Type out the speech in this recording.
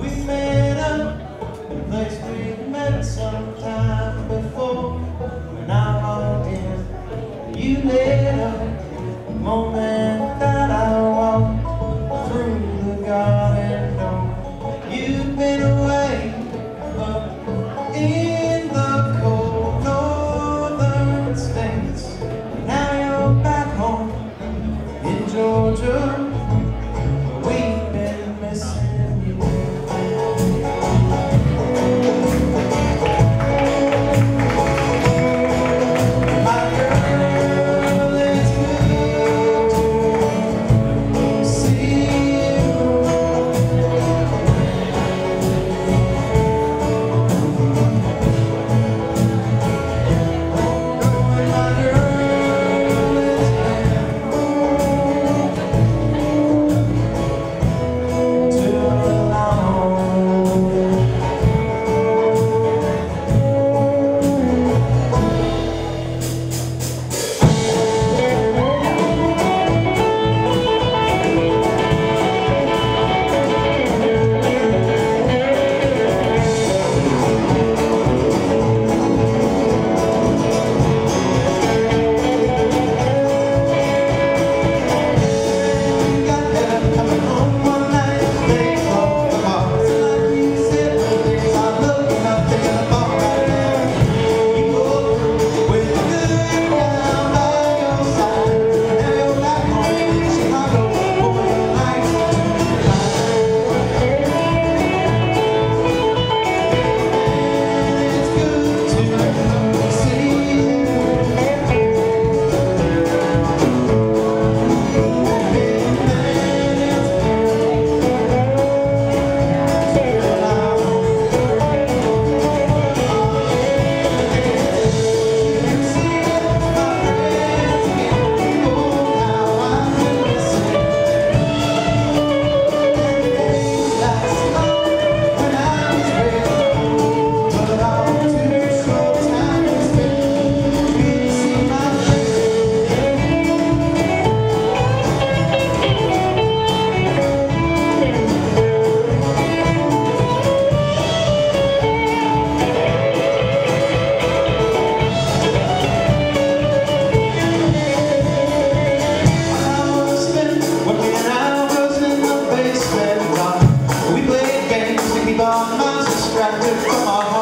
We met up, a place we met sometime before. When I walked in, you lit up the moment that I walked through the garden door. You've been come on.